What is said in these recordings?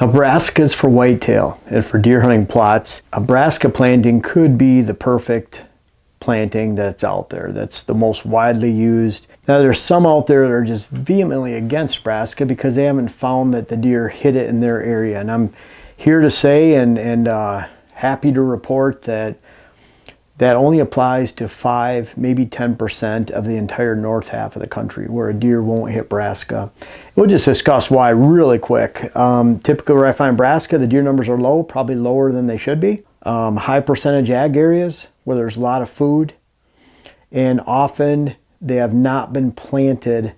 Now brassicas for whitetail and for deer hunting plots, a brassica planting could be the perfect planting that's out there. That's the most widely used. Now there's some out there that are just vehemently against brassica because they haven't found that the deer hit it in their area. And I'm here to say and, and uh, happy to report that that only applies to 5, maybe 10% of the entire north half of the country where a deer won't hit brassica. We'll just discuss why really quick. Um, typically where I find brassica, the deer numbers are low, probably lower than they should be. Um, high percentage ag areas where there's a lot of food and often they have not been planted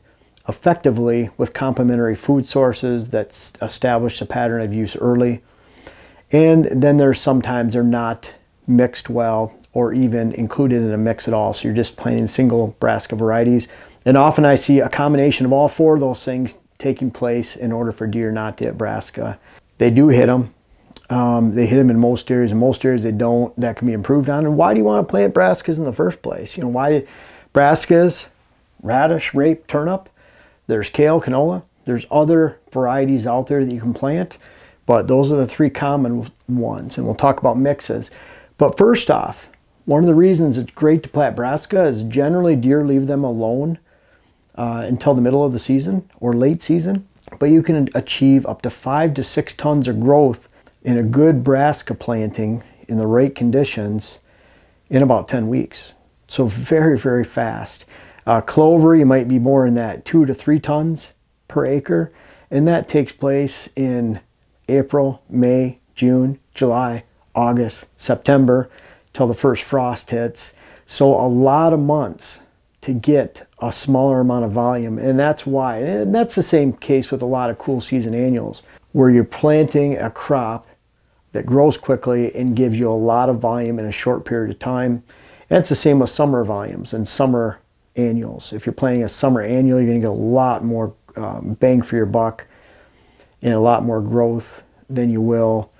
effectively with complementary food sources that establish a pattern of use early. And then there's sometimes they're not mixed well or even included in a mix at all. So you're just planting single brassica varieties. And often I see a combination of all four of those things taking place in order for deer not to hit brassica. They do hit them. Um, they hit them in most areas. In most areas they don't. That can be improved on. And why do you want to plant brassicas in the first place? You know, why brassicas, radish, rape, turnip. There's kale, canola. There's other varieties out there that you can plant. But those are the three common ones. And we'll talk about mixes. But first off, one of the reasons it's great to plant brassica is generally deer leave them alone uh, until the middle of the season or late season. But you can achieve up to five to six tons of growth in a good brassica planting in the right conditions in about 10 weeks. So very, very fast. Uh, clover, you might be more in that two to three tons per acre. And that takes place in April, May, June, July, August, September till the first frost hits. So a lot of months to get a smaller amount of volume. And that's why, and that's the same case with a lot of cool season annuals, where you're planting a crop that grows quickly and gives you a lot of volume in a short period of time. And it's the same with summer volumes and summer annuals. If you're planting a summer annual, you're going to get a lot more um, bang for your buck and a lot more growth than you will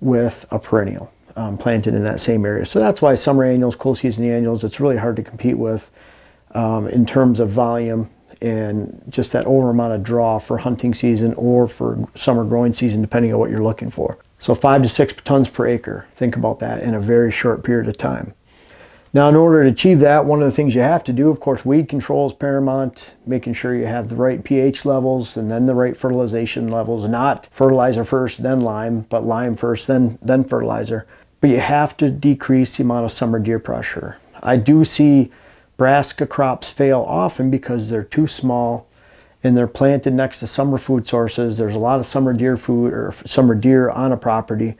with a perennial um, planted in that same area. So that's why summer annuals, cool season annuals, it's really hard to compete with um, in terms of volume and just that over amount of draw for hunting season or for summer growing season, depending on what you're looking for. So five to six tons per acre. Think about that in a very short period of time. Now, in order to achieve that, one of the things you have to do, of course, weed control is paramount, making sure you have the right pH levels and then the right fertilization levels, not fertilizer first, then lime, but lime first, then, then fertilizer but you have to decrease the amount of summer deer pressure. I do see brassica crops fail often because they're too small and they're planted next to summer food sources. There's a lot of summer deer food or summer deer on a property.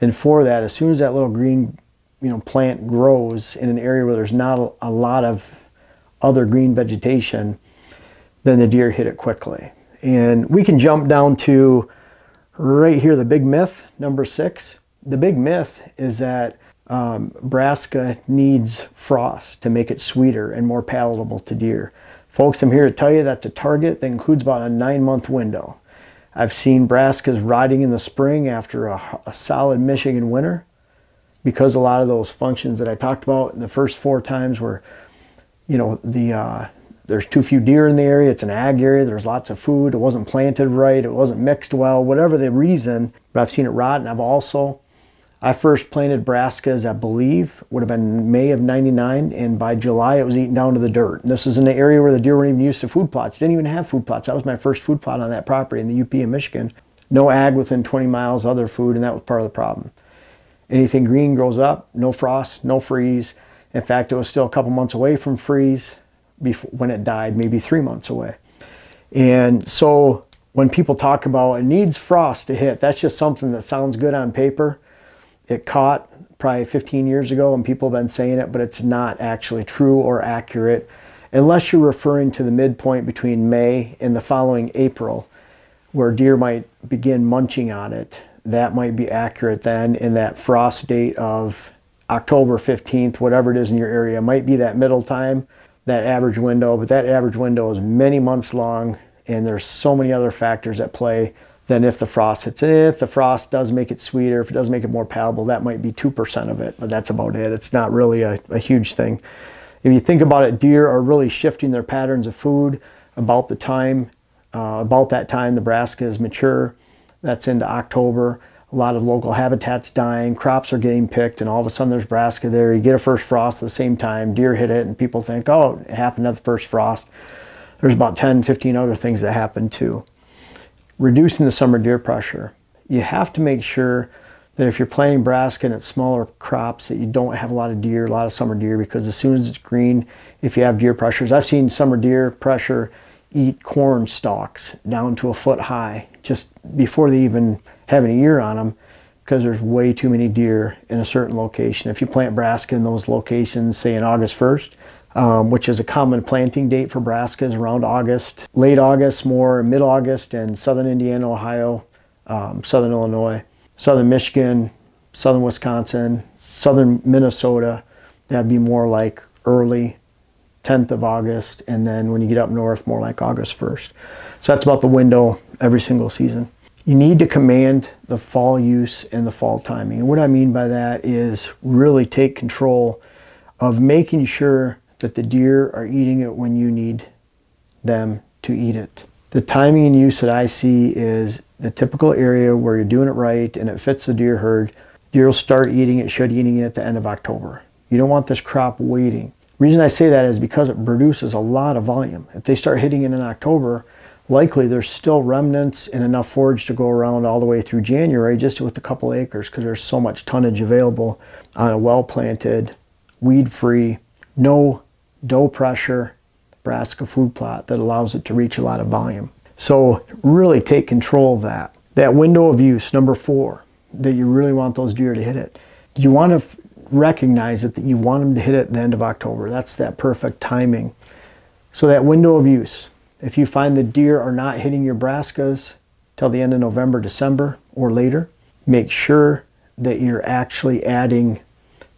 And for that, as soon as that little green you know, plant grows in an area where there's not a lot of other green vegetation, then the deer hit it quickly. And we can jump down to right here, the big myth, number six the big myth is that um, brassica needs frost to make it sweeter and more palatable to deer. Folks, I'm here to tell you that's a target that includes about a nine month window. I've seen brassicas rotting in the spring after a, a solid Michigan winter because a lot of those functions that I talked about in the first four times were, you know, the uh, there's too few deer in the area, it's an ag area, there's lots of food, it wasn't planted right, it wasn't mixed well, whatever the reason, but I've seen it rot. And I've also I first planted brassicas, I believe, would have been May of 99, and by July it was eaten down to the dirt. And this is in the area where the deer weren't even used to food plots. Didn't even have food plots. That was my first food plot on that property in the UP in Michigan. No ag within 20 miles, other food, and that was part of the problem. Anything green grows up, no frost, no freeze. In fact, it was still a couple months away from freeze before, when it died, maybe three months away. And so when people talk about it needs frost to hit, that's just something that sounds good on paper it caught probably 15 years ago and people have been saying it, but it's not actually true or accurate unless you're referring to the midpoint between May and the following April where deer might begin munching on it. That might be accurate then in that frost date of October 15th, whatever it is in your area. Might be that middle time, that average window, but that average window is many months long and there's so many other factors at play than if the frost hits it. If the frost does make it sweeter, if it does make it more palatable, that might be 2% of it, but that's about it. It's not really a, a huge thing. If you think about it, deer are really shifting their patterns of food about the time, uh, about that time the brassica is mature. that's into October. A lot of local habitats dying, crops are getting picked, and all of a sudden there's brassica there. You get a first frost at the same time, deer hit it, and people think, oh, it happened at the first frost. There's about 10, 15 other things that happen too. Reducing the summer deer pressure. You have to make sure that if you're planting brassica and it's smaller crops that you don't have a lot of deer, a lot of summer deer, because as soon as it's green, if you have deer pressures, I've seen summer deer pressure eat corn stalks down to a foot high just before they even have an ear on them because there's way too many deer in a certain location. If you plant brassica in those locations, say in August 1st, um, which is a common planting date for brassicas around August, late August, more mid-August in southern Indiana, Ohio, um, southern Illinois, southern Michigan, southern Wisconsin, southern Minnesota. That'd be more like early 10th of August, and then when you get up north, more like August 1st. So that's about the window every single season. You need to command the fall use and the fall timing. And what I mean by that is really take control of making sure that the deer are eating it when you need them to eat it. The timing and use that I see is the typical area where you're doing it right and it fits the deer herd. Deer will start eating it, should eating it at the end of October. You don't want this crop waiting. Reason I say that is because it produces a lot of volume. If they start hitting it in October, likely there's still remnants and enough forage to go around all the way through January just with a couple acres because there's so much tonnage available on a well-planted, weed-free, no doe pressure brassica food plot that allows it to reach a lot of volume. So really take control of that. That window of use, number four, that you really want those deer to hit it. You want to recognize it that you want them to hit it at the end of October. That's that perfect timing. So that window of use, if you find the deer are not hitting your brassicas till the end of November, December, or later, make sure that you're actually adding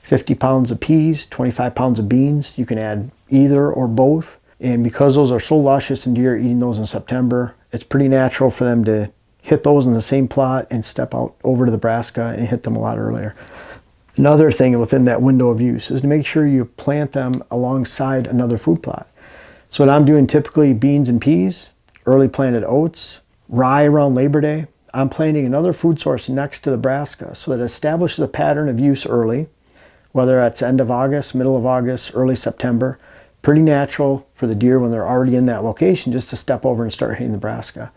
50 pounds of peas, 25 pounds of beans. You can add either or both. And because those are so luscious and deer are eating those in September, it's pretty natural for them to hit those in the same plot and step out over to the brassica and hit them a lot earlier. Another thing within that window of use is to make sure you plant them alongside another food plot. So what I'm doing typically beans and peas, early planted oats, rye around Labor Day. I'm planting another food source next to the brassica so that it establishes a pattern of use early, whether that's end of August, middle of August, early September. Pretty natural for the deer when they're already in that location just to step over and start hitting the brassica.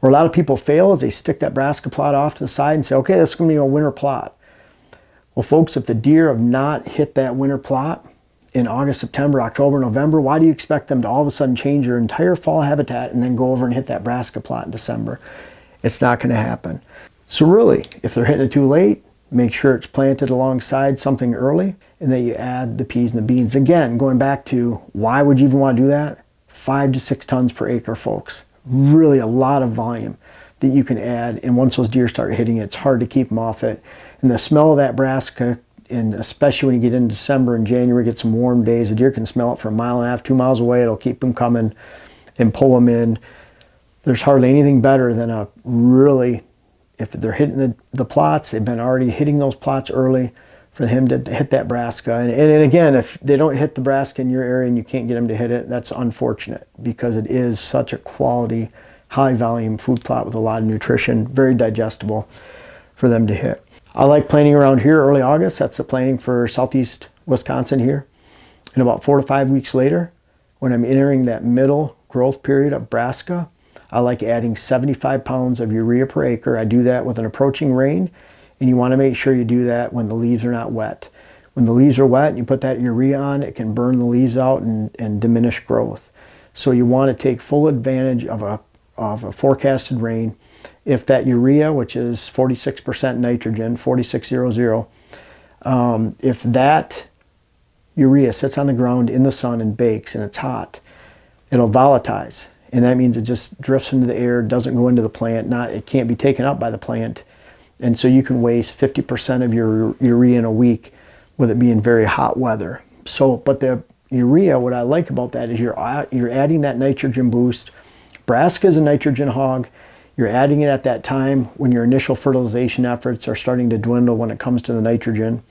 Where a lot of people fail is they stick that brassica plot off to the side and say, okay, this is going to be a winter plot. Well, folks, if the deer have not hit that winter plot in August, September, October, November, why do you expect them to all of a sudden change your entire fall habitat and then go over and hit that brassica plot in December? It's not going to happen. So really, if they're hitting it too late, make sure it's planted alongside something early and then you add the peas and the beans. Again, going back to why would you even want to do that? Five to six tons per acre, folks. Really a lot of volume that you can add. And once those deer start hitting it, it's hard to keep them off it. And the smell of that brassica, and especially when you get in December and January, get some warm days, the deer can smell it for a mile and a half, two miles away. It'll keep them coming and pull them in. There's hardly anything better than a really, if they're hitting the, the plots, they've been already hitting those plots early for him to hit that brassica. And, and, and again, if they don't hit the brassica in your area and you can't get them to hit it, that's unfortunate because it is such a quality, high volume food plot with a lot of nutrition, very digestible for them to hit. I like planting around here early August. That's the planting for southeast Wisconsin here. And about four to five weeks later, when I'm entering that middle growth period of brassica, I like adding 75 pounds of urea per acre. I do that with an approaching rain, and you want to make sure you do that when the leaves are not wet. When the leaves are wet and you put that urea on, it can burn the leaves out and, and diminish growth. So you want to take full advantage of a, of a forecasted rain if that urea, which is 46% nitrogen, 4600, um, if that urea sits on the ground in the sun and bakes and it's hot, it'll volatilize. And that means it just drifts into the air, doesn't go into the plant, not it can't be taken up by the plant. And so you can waste 50% of your urea in a week with it being very hot weather. So, but the urea, what I like about that is you're, you're adding that nitrogen boost. Brassica is a nitrogen hog. You're adding it at that time when your initial fertilization efforts are starting to dwindle when it comes to the nitrogen.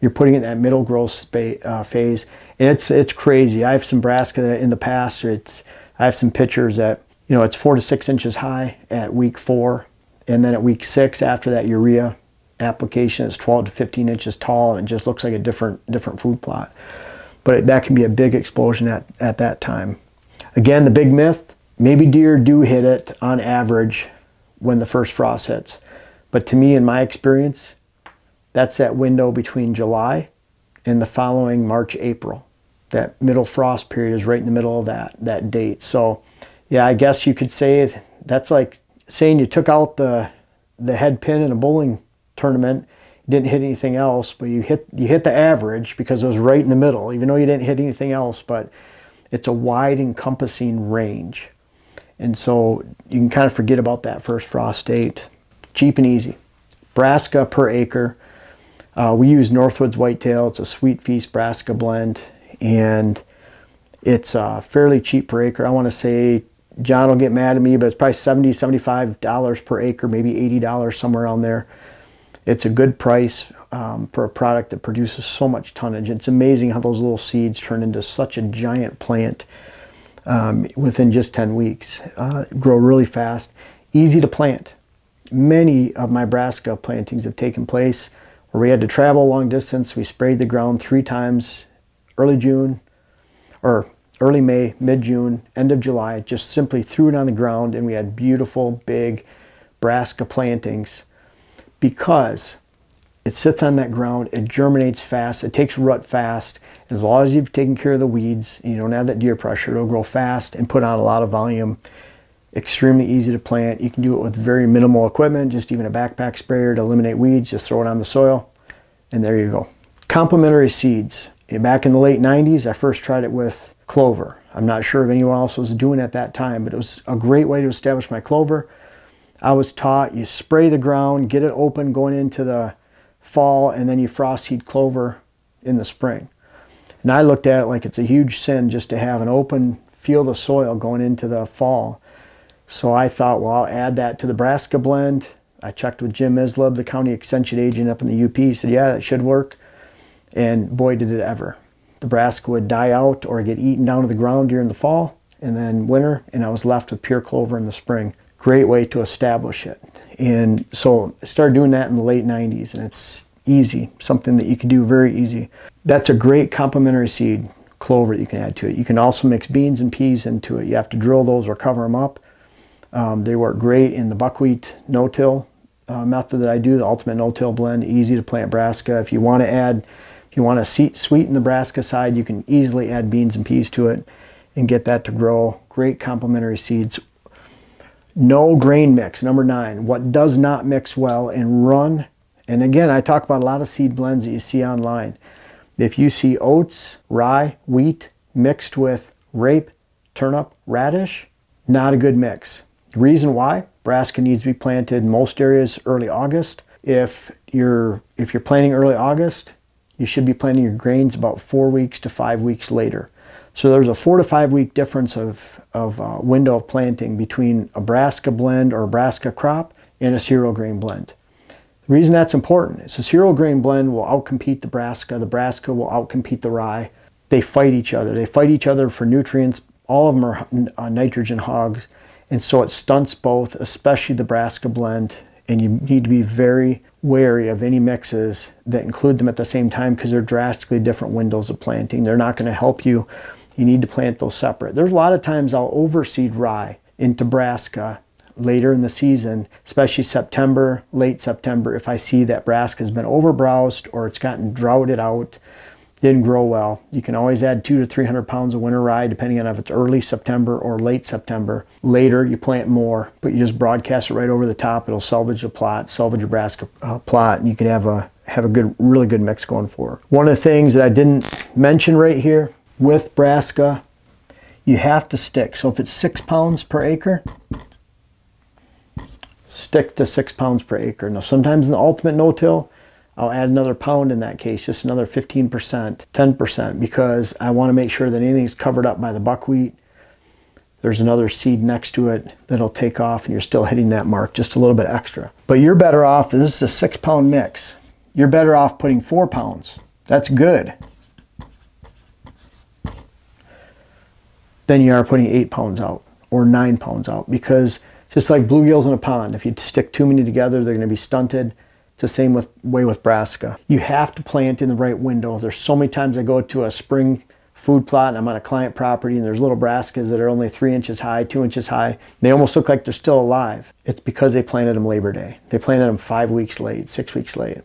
You're putting it in that middle growth uh, phase. And it's, it's crazy. I have some brassica in the past. It's, I have some pictures that, you know, it's four to six inches high at week four. And then at week six, after that urea application, it's 12 to 15 inches tall and it just looks like a different, different food plot. But that can be a big explosion at, at that time. Again, the big myth, maybe deer do hit it on average when the first frost hits. But to me, in my experience, that's that window between July and the following March, April. That middle frost period is right in the middle of that, that date. So yeah, I guess you could say that's like saying you took out the, the head pin in a bowling tournament, didn't hit anything else, but you hit, you hit the average because it was right in the middle, even though you didn't hit anything else, but it's a wide encompassing range. And so you can kind of forget about that first frost date. Cheap and easy. Brassica per acre. Uh, we use Northwoods Whitetail. It's a Sweet Feast Brassica blend, and it's uh, fairly cheap per acre. I want to say John will get mad at me, but it's probably 70 $75 per acre, maybe $80 somewhere around there. It's a good price um, for a product that produces so much tonnage. It's amazing how those little seeds turn into such a giant plant um, within just 10 weeks. Uh, grow really fast, easy to plant. Many of my brassica plantings have taken place where we had to travel long distance. We sprayed the ground three times early June or early May, mid-June, end of July, just simply threw it on the ground and we had beautiful big brassica plantings because it sits on that ground, it germinates fast, it takes root fast. As long as you've taken care of the weeds, you don't have that deer pressure, it'll grow fast and put on a lot of volume. Extremely easy to plant. You can do it with very minimal equipment, just even a backpack sprayer to eliminate weeds, just throw it on the soil, and there you go. Complementary seeds. Eh, back in the late 90s, I first tried it with clover. I'm not sure if anyone else was doing it at that time, but it was a great way to establish my clover. I was taught you spray the ground, get it open going into the fall, and then you frost seed clover in the spring. And I looked at it like it's a huge sin just to have an open field of soil going into the fall. So I thought, well, I'll add that to the brassica blend. I checked with Jim Islub, the county extension agent up in the UP. He said, yeah, that should work. And boy, did it ever. The brassica would die out or get eaten down to the ground during the fall and then winter, and I was left with pure clover in the spring. Great way to establish it. And so I started doing that in the late 90s, and it's easy, something that you can do very easy. That's a great complementary seed, clover, that you can add to it. You can also mix beans and peas into it. You have to drill those or cover them up. Um, they work great in the buckwheat no-till uh, method that I do, the ultimate no-till blend, easy to plant brassica. If you want to add, if you want to sweeten the brassica side, you can easily add beans and peas to it and get that to grow. Great complementary seeds no grain mix, number nine. What does not mix well and run. And again, I talk about a lot of seed blends that you see online. If you see oats, rye, wheat mixed with rape, turnip, radish, not a good mix. Reason why? Brassica needs to be planted in most areas early August. If you're if you're planting early August, you should be planting your grains about four weeks to five weeks later. So there's a four to five week difference of, of uh, window of planting between a brassica blend or a brassica crop and a cereal grain blend. The reason that's important is the cereal grain blend will outcompete the brassica. The brassica will outcompete the rye. They fight each other. They fight each other for nutrients. All of them are uh, nitrogen hogs. And so it stunts both, especially the brassica blend. And you need to be very wary of any mixes that include them at the same time because they're drastically different windows of planting. They're not going to help you you need to plant those separate. There's a lot of times I'll overseed rye into brassica later in the season, especially September, late September, if I see that brassica has been overbrowsed or it's gotten droughted out, didn't grow well. You can always add two to 300 pounds of winter rye, depending on if it's early September or late September. Later, you plant more, but you just broadcast it right over the top. It'll salvage the plot, salvage your brassica uh, plot, and you can have a have a good, really good mix going for. One of the things that I didn't mention right here with brassica, you have to stick. So if it's six pounds per acre, stick to six pounds per acre. Now sometimes in the ultimate no-till, I'll add another pound in that case, just another 15%, 10%, because I want to make sure that anything's covered up by the buckwheat. There's another seed next to it that'll take off and you're still hitting that mark, just a little bit extra. But you're better off, this is a six pound mix. You're better off putting four pounds. That's good. than you are putting eight pounds out or nine pounds out because Just like bluegills in a pond, if you stick too many together, they're going to be stunted. It's the same with, way with brassica. You have to plant in the right window. There's so many times I go to a spring food plot and I'm on a client property and there's little brassicas that are only three inches high, two inches high. They almost look like they're still alive. It's because they planted them Labor Day. They planted them five weeks late, six weeks late.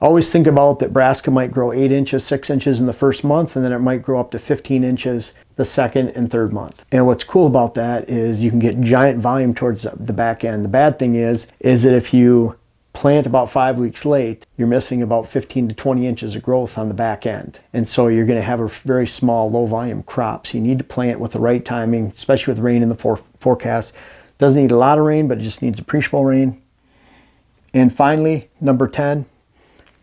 Always think about that brassica might grow eight inches, six inches in the first month, and then it might grow up to 15 inches the second and third month. And what's cool about that is you can get giant volume towards the back end. The bad thing is, is that if you plant about five weeks late, you're missing about 15 to 20 inches of growth on the back end. And so you're gonna have a very small, low volume crop. So you need to plant with the right timing, especially with rain in the for forecast. Doesn't need a lot of rain, but it just needs appreciable rain. And finally, number 10,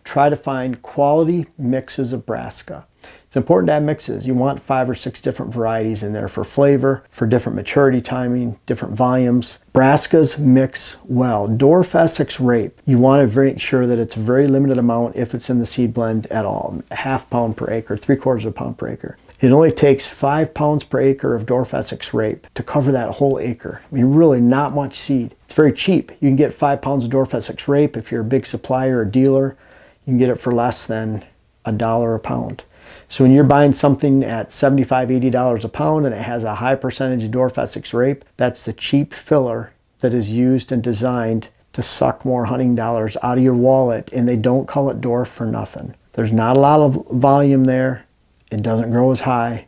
try to find quality mixes of brassica. It's important to have mixes. You want five or six different varieties in there for flavor, for different maturity timing, different volumes. Brassicas mix well. Dwarf Essex Rape, you want to make sure that it's a very limited amount if it's in the seed blend at all. A half pound per acre, three quarters of a pound per acre. It only takes five pounds per acre of Dwarf Essex Rape to cover that whole acre. I mean, really not much seed. It's very cheap. You can get five pounds of Dwarf Essex Rape if you're a big supplier or dealer you can get it for less than a dollar a pound. So when you're buying something at $75, $80 a pound and it has a high percentage of Dwarf Essex rape, that's the cheap filler that is used and designed to suck more hunting dollars out of your wallet and they don't call it dwarf for nothing. There's not a lot of volume there. It doesn't grow as high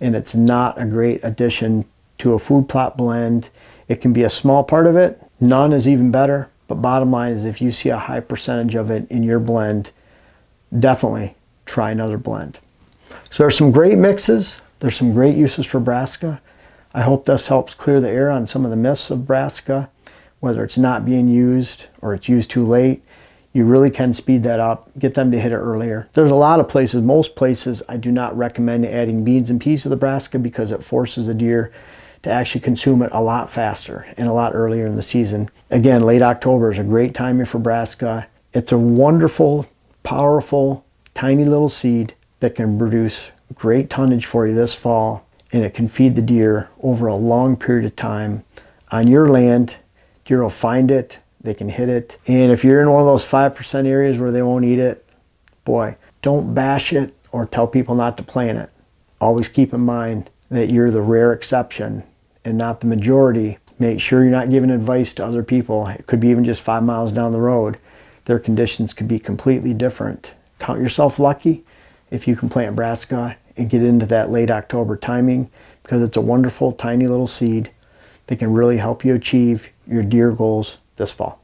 and it's not a great addition to a food plot blend. It can be a small part of it. None is even better. But bottom line is if you see a high percentage of it in your blend, definitely try another blend. So there's some great mixes. There's some great uses for brassica. I hope this helps clear the air on some of the myths of brassica, whether it's not being used or it's used too late. You really can speed that up, get them to hit it earlier. There's a lot of places, most places, I do not recommend adding beans and peas to the brassica because it forces the deer to actually consume it a lot faster and a lot earlier in the season. Again, late October is a great timing for brassica. It's a wonderful, powerful, tiny little seed that can produce great tonnage for you this fall and it can feed the deer over a long period of time on your land. Deer will find it, they can hit it. And if you're in one of those 5% areas where they won't eat it, boy, don't bash it or tell people not to plant it. Always keep in mind that you're the rare exception and not the majority. Make sure you're not giving advice to other people. It could be even just five miles down the road. Their conditions could be completely different. Count yourself lucky if you can plant brassica and get into that late October timing because it's a wonderful tiny little seed that can really help you achieve your deer goals this fall.